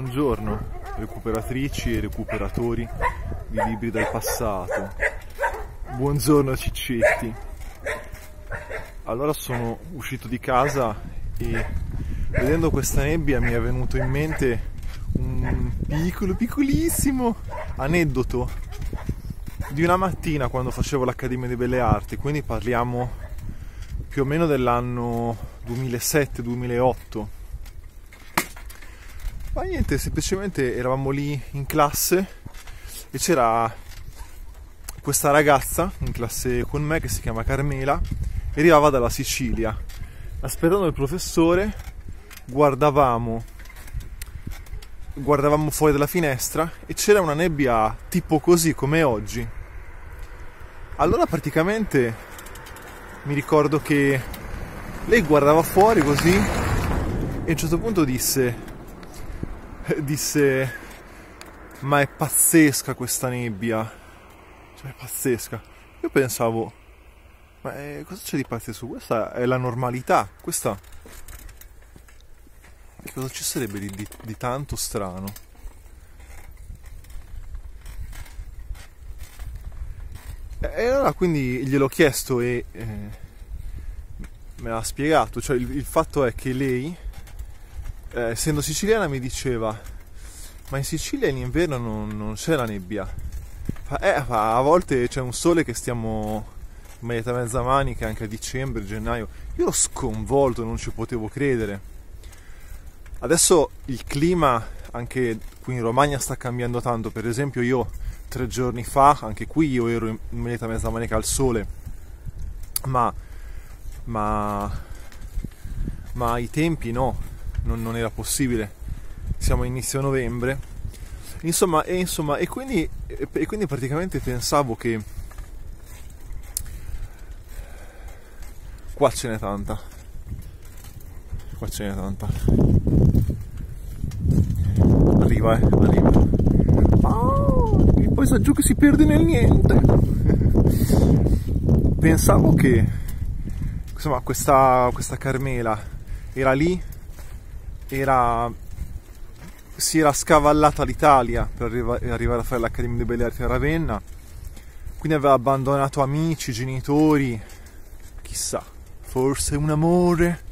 buongiorno recuperatrici e recuperatori di libri del passato. Buongiorno ciccetti. Allora sono uscito di casa e vedendo questa nebbia mi è venuto in mente un piccolo, piccolissimo aneddoto di una mattina quando facevo l'Accademia di Belle Arti, quindi parliamo più o meno dell'anno 2007-2008 ma niente, semplicemente eravamo lì in classe e c'era questa ragazza in classe con me che si chiama Carmela e arrivava dalla Sicilia. Aspettando il professore, guardavamo guardavamo fuori dalla finestra e c'era una nebbia tipo così come oggi. Allora praticamente mi ricordo che lei guardava fuori così e a un certo punto disse disse ma è pazzesca questa nebbia. Cioè è pazzesca. Io pensavo ma eh, cosa c'è di pazzesco? Questa è la normalità. Questa cosa ci sarebbe di, di, di tanto strano? E allora quindi gliel'ho chiesto e eh, me l'ha spiegato. Cioè il, il fatto è che lei eh, essendo siciliana mi diceva ma in Sicilia in inverno non, non c'è la nebbia. Eh, a volte c'è un sole che stiamo in maglietta mezza manica anche a dicembre, gennaio. Io ero sconvolto, non ci potevo credere. Adesso il clima anche qui in Romagna sta cambiando tanto. Per esempio io tre giorni fa anche qui io ero in maglietta mezza manica al sole. Ma ma ma i tempi no non, non era possibile. Siamo a inizio novembre. Insomma, e, insomma, e, quindi, e quindi praticamente pensavo che qua ce n'è tanta. Qua ce n'è tanta. Arriva, eh, arriva. Ah, il paesaggio che si perde nel niente. Pensavo che insomma questa, questa Carmela era lì era, si era scavallata l'Italia per arrivare a fare l'Accademia di Belle Arti a Ravenna, quindi aveva abbandonato amici, genitori, chissà, forse un amore.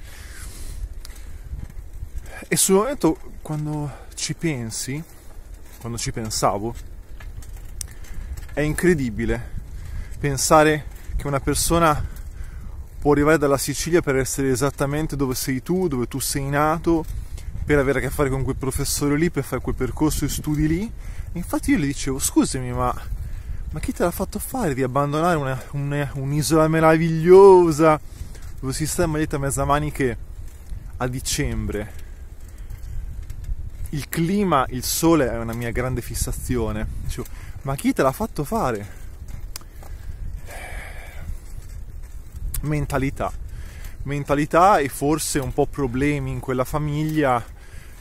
E sul momento, quando ci pensi, quando ci pensavo, è incredibile pensare che una persona può arrivare dalla Sicilia per essere esattamente dove sei tu, dove tu sei nato, per avere a che fare con quel professore lì, per fare quel percorso di studi lì. E infatti io gli dicevo, scusami, ma, ma chi te l'ha fatto fare di abbandonare una, una, un'isola meravigliosa dove si sta in maglietta a mezza maniche a dicembre? Il clima, il sole è una mia grande fissazione. Dicevo, ma chi te l'ha fatto fare? Mentalità. Mentalità e forse un po' problemi in quella famiglia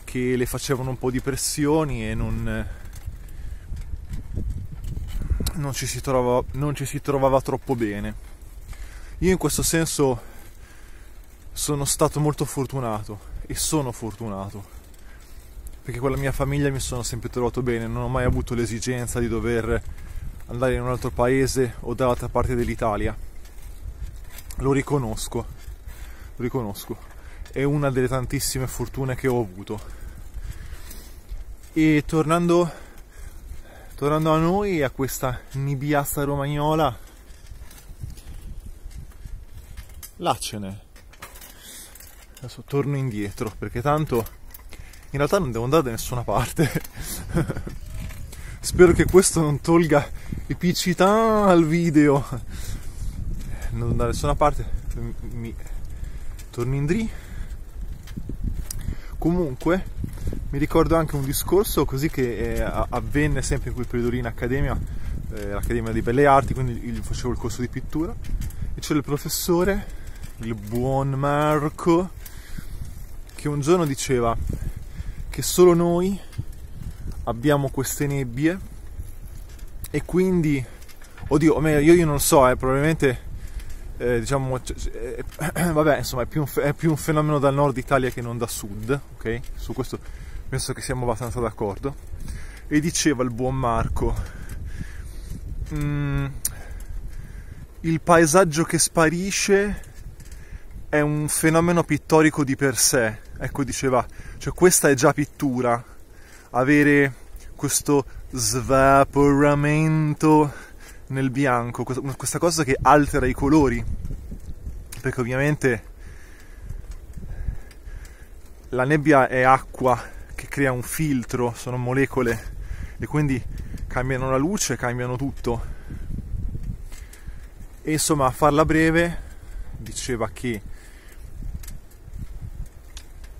che le facevano un po' di pressioni e non, non, ci, si trovava, non ci si trovava troppo bene. Io in questo senso sono stato molto fortunato e sono fortunato perché con la mia famiglia mi sono sempre trovato bene, non ho mai avuto l'esigenza di dover andare in un altro paese o dall'altra parte dell'Italia. Lo riconosco, lo riconosco. È una delle tantissime fortune che ho avuto. E tornando, tornando a noi, a questa nibiassa romagnola, là ce n'è. Adesso torno indietro perché tanto in realtà non devo andare da nessuna parte. Spero che questo non tolga epicità al video. Non da nessuna parte. Mi... Torno in dri. Comunque, mi ricordo anche un discorso così che eh, avvenne sempre in quel periodo lì in accademia, eh, l'Accademia di Belle Arti, quindi io facevo il corso di pittura e c'era il professore, il buon Marco, che un giorno diceva che solo noi abbiamo queste nebbie e quindi, oddio, io, io non so, eh, probabilmente eh, diciamo, eh, vabbè, insomma, è più, un, è più, un, fenomeno dal nord Italia che non da sud, ok? Su questo penso che siamo abbastanza d'accordo, e diceva il buon Marco, mm, il paesaggio che sparisce è un fenomeno pittorico di per sé, ecco diceva, cioè questa è già pittura, avere questo svaporamento nel bianco, questa cosa che altera i colori, perché ovviamente la nebbia è acqua che crea un filtro, sono molecole e quindi cambiano la luce, cambiano tutto. E insomma, a farla breve, diceva che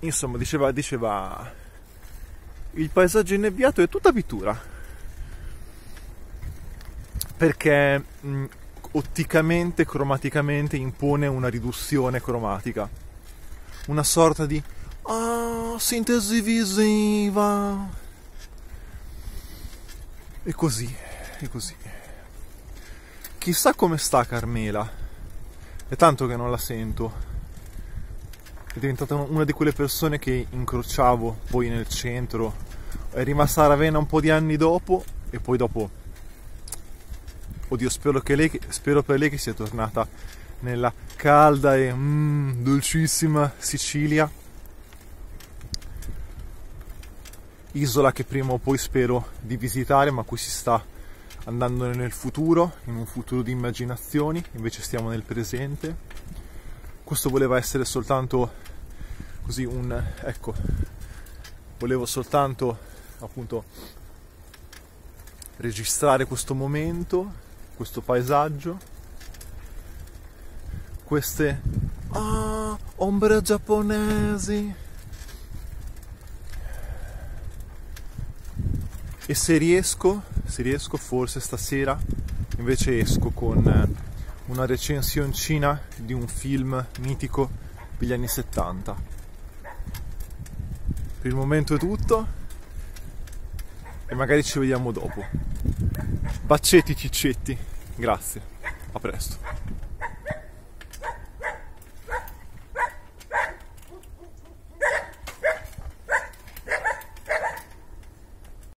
insomma, diceva, diceva il paesaggio innebbiato è tutta pittura perché mh, otticamente, cromaticamente impone una riduzione cromatica, una sorta di ah, sintesi visiva. E così, e così. Chissà come sta Carmela. È tanto che non la sento. È diventata una di quelle persone che incrociavo poi nel centro. È rimasta a Ravenna un po' di anni dopo e poi dopo Oddio, spero, lei, spero per lei che sia tornata nella calda e mm, dolcissima Sicilia. Isola che prima o poi spero di visitare, ma cui si sta andando nel futuro, in un futuro di immaginazioni, invece stiamo nel presente. Questo voleva essere soltanto così un ecco, volevo soltanto appunto registrare questo momento questo paesaggio, queste ah, ombre giapponesi. E se riesco, se riesco forse stasera invece esco con una recensioncina di un film mitico degli anni 70. Per il momento è tutto e magari ci vediamo dopo. Bacetti ciccetti. Grazie. A presto.